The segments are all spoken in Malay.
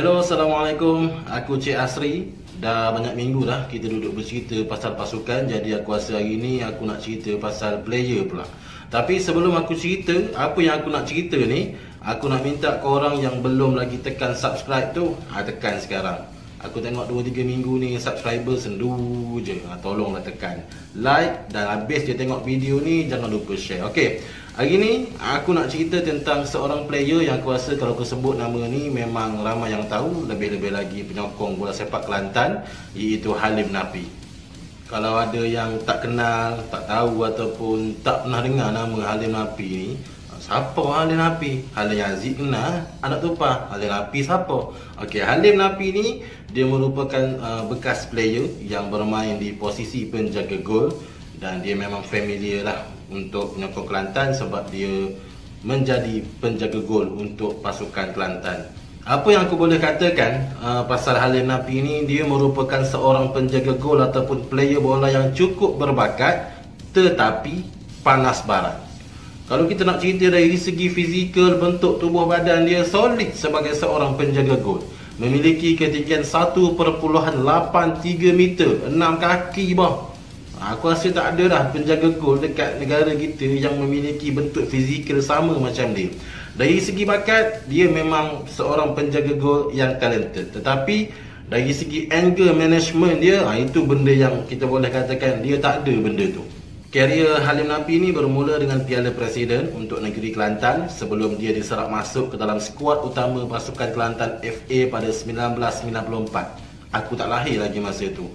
Hello, Assalamualaikum. Aku Cik Asri. Dah banyak minggu dah kita duduk bercerita pasal pasukan. Jadi aku rasa hari ni aku nak cerita pasal player pula. Tapi sebelum aku cerita, apa yang aku nak cerita ni, aku nak minta korang yang belum lagi tekan subscribe tu, ha, tekan sekarang. Aku tengok 2-3 minggu ni subscriber sendu je. Ha, tolonglah tekan. Like dan habis dia tengok video ni, jangan lupa share. Okay. Hari ni aku nak cerita tentang seorang player yang aku rasa kalau aku sebut nama ni memang ramai yang tahu lebih-lebih lagi penyokong bola sepak Kelantan iaitu Halim Napi. Kalau ada yang tak kenal, tak tahu ataupun tak pernah dengar nama Halim Napi ni, siapa Halim Napi? Halim Yazid kenal, anak tupah. Halim Napi siapa? Okey, Halim Napi ni dia merupakan uh, bekas player yang bermain di posisi penjaga gol dan dia memang familiar lah untuk penyokong Kelantan sebab dia menjadi penjaga gol untuk pasukan Kelantan. Apa yang aku boleh katakan uh, pasal Halim Napi ni dia merupakan seorang penjaga gol ataupun player bola yang cukup berbakat tetapi panas barat. Kalau kita nak cerita dari segi fizikal bentuk tubuh badan dia solid sebagai seorang penjaga gol. Memiliki ketinggian 1.83 meter, 6 kaki bah. Aku rasa tak ada dah penjaga gol dekat negara kita yang memiliki bentuk fizikal sama macam dia. Dari segi bakat, dia memang seorang penjaga gol yang talented. Tetapi dari segi angle management dia, ha, itu benda yang kita boleh katakan dia tak ada benda tu. Karier Halim Napi ni bermula dengan Piala Presiden untuk negeri Kelantan sebelum dia diserap masuk ke dalam skuad utama pasukan Kelantan FA pada 1994. Aku tak lahir lagi masa itu.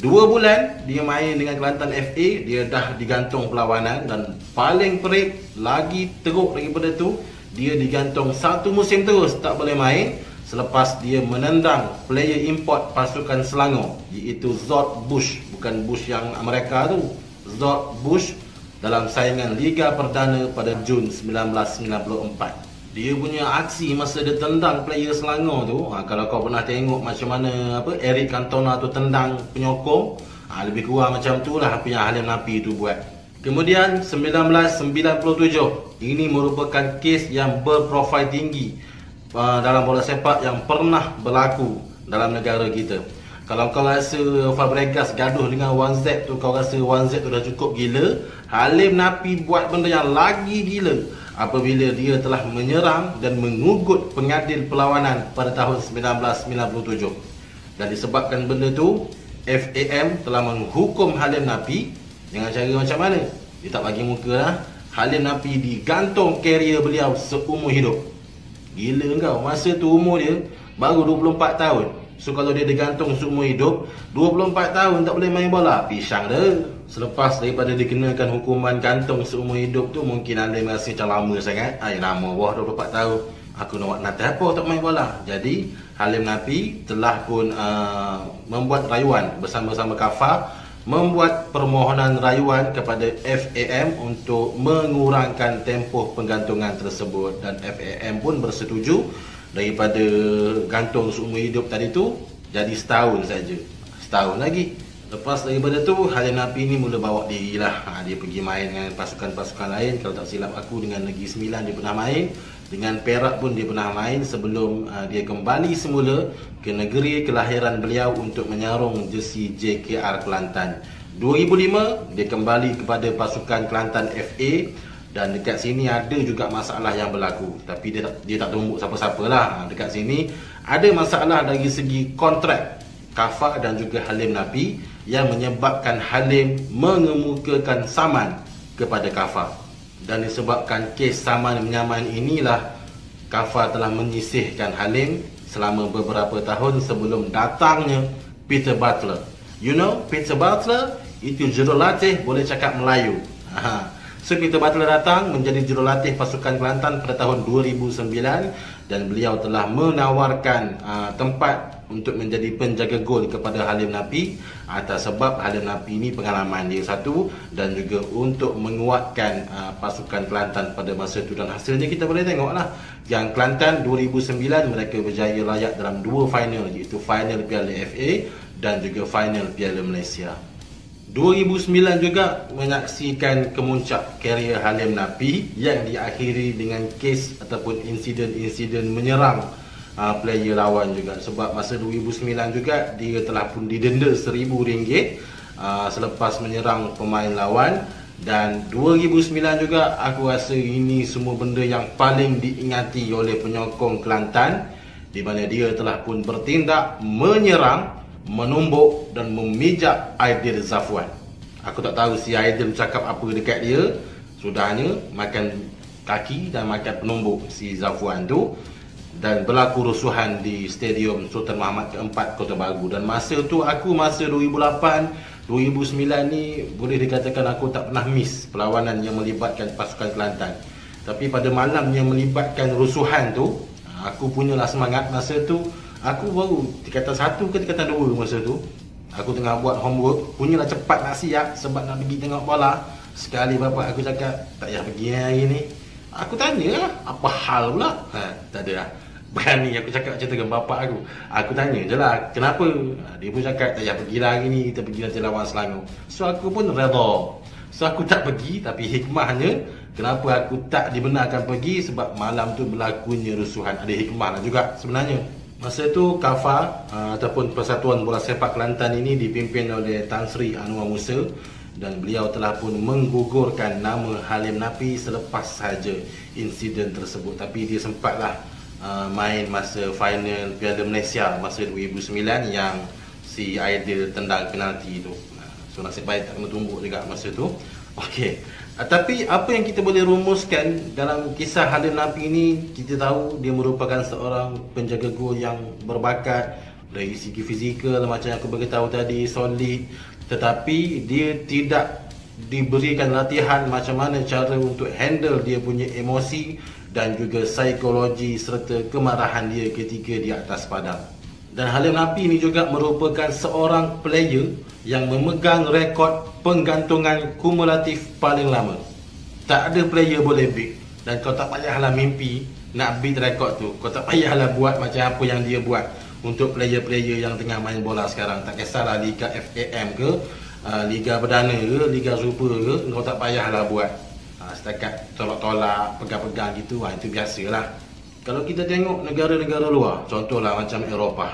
Dua bulan dia main dengan Kelantan FA Dia dah digantung perlawanan Dan paling perik lagi teruk daripada tu Dia digantung satu musim terus tak boleh main Selepas dia menendang player import pasukan Selangor Iaitu Zod Bush. Bukan Bush yang Amerika tu Zod Bush Dalam saingan Liga Perdana pada Jun 1994 dia punya aksi masa dia tendang player Selangor tu ha, kalau kau pernah tengok macam mana apa Eric Cantona tu tendang penyokong ha, lebih kurang macam tu lah yang Halim Napi tu buat. Kemudian 1997 ini merupakan kes yang berprofil tinggi uh, dalam bola sepak yang pernah berlaku dalam negara kita. Kalau kau rasa Fabregas gaduh dengan 1Z tu kau rasa 1Z tu dah cukup gila Halim Napi buat benda yang lagi gila apabila dia telah menyerang dan mengugut pengadil perlawanan pada tahun 1997 dan disebabkan benda tu FAM telah menghukum Halim Napi dengan cara macam mana? Dia tak bagi muka lah. Halim Napi digantung karier beliau seumur hidup. Gila kau masa tu umur dia baru 24 tahun. So kalau dia digantung seumur hidup 24 tahun tak boleh main bola. Pisang dah Selepas daripada dikenakan hukuman gantung seumur hidup tu Mungkin anda rasa macam lama sangat. Ay, Lama wah 24 tahun. Aku nak nanti apa untuk main bola? Jadi Halim Napi telah pun uh, Membuat rayuan bersama-sama Kafa Membuat permohonan rayuan kepada FAM Untuk mengurangkan tempoh penggantungan tersebut. Dan FAM pun bersetuju Daripada gantung seumur hidup tadi tu Jadi setahun saja. Setahun lagi Lepas daripada tu Halim Napi ni mula bawa diri lah. Ha, Dia pergi main dengan pasukan-pasukan lain. Kalau tak silap aku dengan Negeri Sembilan dia pernah main. Dengan Perak pun dia pernah main Sebelum uh, dia kembali semula Ke negeri kelahiran beliau Untuk menyarung jersey JKR Kelantan. 2005 dia kembali kepada pasukan Kelantan FA dan dekat sini ada juga masalah yang berlaku. Tapi dia tak, dia tak tumbuk siapa-siapa lah. Ha, dekat sini ada masalah dari segi kontrak Kafa dan juga Halim Nabi yang menyebabkan Halim mengemukakan saman kepada Kafa. Dan disebabkan kes saman menyaman inilah Kafa telah menyisihkan Halim selama beberapa tahun sebelum datangnya Peter Butler. You know, Peter Butler itu jurulatih boleh cakap Melayu. Ha. So Peter Butler datang menjadi jurulatih pasukan Kelantan pada tahun 2009 dan beliau telah menawarkan uh, tempat untuk menjadi penjaga gol kepada Halim Napi atas sebab Halim Napi ini pengalaman dia satu dan juga untuk menguatkan uh, pasukan Kelantan pada masa itu. Dan hasilnya kita boleh tengoklah. Yang Kelantan 2009 mereka berjaya layak dalam dua final iaitu final Piala FA dan juga final Piala Malaysia 2009 juga menyaksikan kemuncak karier Halim Napi yang diakhiri dengan kes ataupun insiden-insiden menyerang uh, player lawan juga. Sebab masa 2009 juga dia telah pun didenda RM1000 uh, selepas menyerang pemain lawan. Dan 2009 juga aku rasa ini semua benda yang paling diingati oleh penyokong Kelantan di mana dia telah pun bertindak menyerang, menumbuk dan memijak Aidil Zafwan. Aku tak tahu si Aidil cakap apa dekat dia. Sudahnya makan kaki dan makan penumbuk si Zafwan tu dan berlaku rusuhan di Stadium Sultan Muhammad keempat Kota Baru dan masa tu aku masa 2008 2009 ni boleh dikatakan aku tak pernah miss perlawanan yang melibatkan pasukan Kelantan tapi pada malam yang melibatkan rusuhan tu aku punyalah semangat masa tu aku baru tingkatan satu ke tingkatan dua masa tu aku tengah buat homework punyalah cepat nak siap sebab nak pergi tengok bola sekali bapak aku cakap tak payah pergi hari ni Aku tanya lah, apa hal pula? Ha, tak ada lah. Berani aku cakap cerita dengan bapak aku. Aku tanya je lah, kenapa? Ha, dia pun cakap, tak payah pergi lah hari ni, kita pergi nanti lawan Selangor. So aku pun redha. So aku tak pergi, tapi hikmahnya, kenapa aku tak dibenarkan pergi? Sebab malam tu berlakunya rusuhan. Ada hikmah lah juga sebenarnya. Masa tu KAFA uh, ataupun Persatuan Bola Sepak Kelantan ini dipimpin oleh Tan Sri Anwar Musa dan beliau telah pun menggugurkan nama Halim Napi selepas saja insiden tersebut. Tapi dia sempatlah uh, main masa final Piala Malaysia masa 2009 yang si Aidil tendang penalti itu so nasib baik tak kena tumbuk juga masa tu. Okey tapi apa yang kita boleh rumuskan dalam kisah Halim Napi ini kita tahu dia merupakan seorang penjaga gol yang berbakat dari segi fizikal macam yang aku beritahu tadi solid tetapi dia tidak diberikan latihan macam mana cara untuk handle dia punya emosi dan juga psikologi serta kemarahan dia ketika di atas padang. Dan Halim Napi ini juga merupakan seorang player yang memegang rekod penggantungan kumulatif paling lama. Tak ada player boleh beat dan kau tak payahlah mimpi nak beat rekod tu. Kau tak payahlah buat macam apa yang dia buat untuk player-player yang tengah main bola sekarang. Tak kisahlah Liga FAM ke uh, Liga Perdana ke Liga Super ke kau tak payahlah buat. Uh, setakat tolak-tolak pegang-pegang gitu uh, itu biasalah. Kalau kita tengok negara-negara luar contohlah macam Eropah.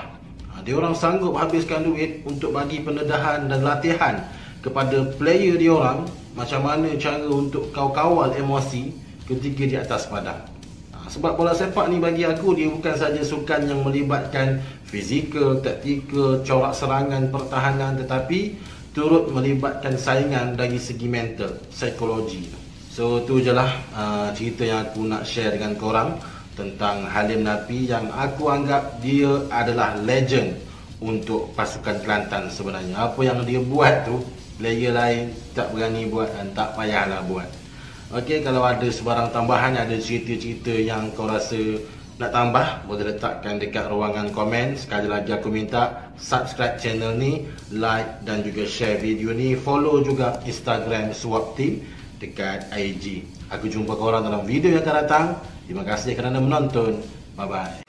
Uh, dia orang sanggup habiskan duit untuk bagi pendedahan dan latihan kepada player dia orang macam mana cara untuk kau kawal emosi ketika di atas padang sebab bola sepak ni bagi aku dia bukan saja sukan yang melibatkan fizikal, taktikal, corak serangan, pertahanan tetapi turut melibatkan saingan dari segi mental, psikologi. So tu je lah uh, cerita yang aku nak share dengan korang tentang Halim Napi yang aku anggap dia adalah legend untuk pasukan Kelantan sebenarnya. Apa yang dia buat tu, player lain tak berani buat dan tak payahlah buat. Okey, kalau ada sebarang tambahan, ada cerita-cerita yang kau rasa nak tambah, boleh letakkan dekat ruangan komen. Sekali lagi aku minta subscribe channel ni, like dan juga share video ni. Follow juga Instagram Swap Team dekat IG. Aku jumpa korang dalam video yang akan datang. Terima kasih kerana menonton. Bye-bye.